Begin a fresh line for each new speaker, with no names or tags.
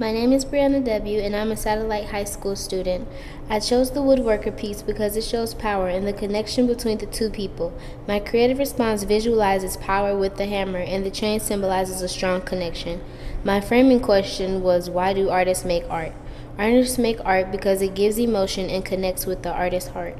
My name is Breanna W., and I'm a Satellite High School student. I chose the woodworker piece because it shows power and the connection between the two people. My creative response visualizes power with the hammer, and the chain symbolizes a strong connection. My framing question was why do artists make art? Artists make art because it gives emotion and connects with the artist's heart.